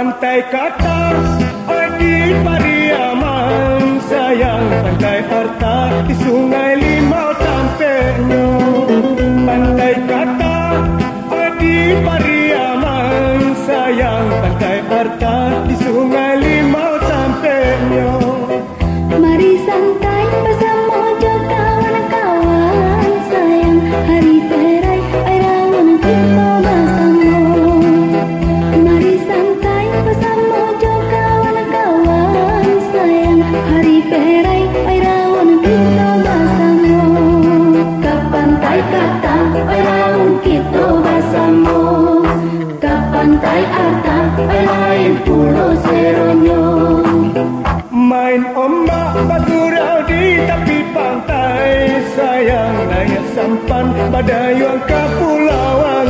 Pantai kata Adi Pariaman Sayang pantai harta Liberai ay raon kita basamo Kapantay kata ay raon kita basamo Kapantay ata ay lain pulo seronyo Main ombak basura di tepi pantai Sayang nanya sampan pada yang kepulauan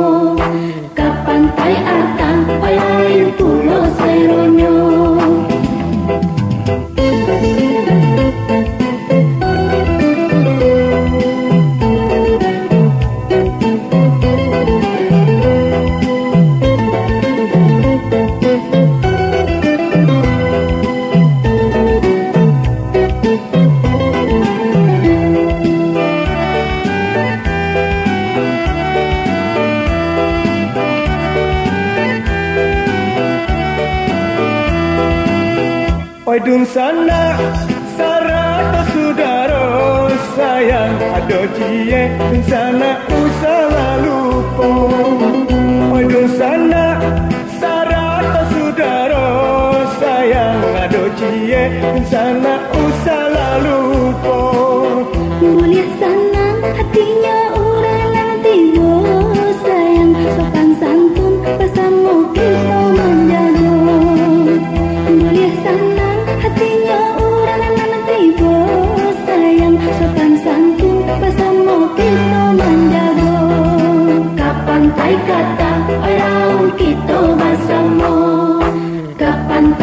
nos reunió. Oi dun sana sarata sudaro sayang. Ado cie dun sana usah lupa Oi dun sana sarata sudaro sayang. Ado cie dun sana usah lupa Mulia senang hatinya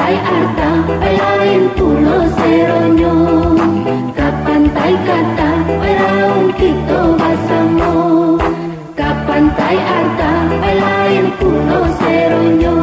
pantai arta lain pulau seronyo ka pantai kata raung kita basamo ka pantai arta lain pulau seronyo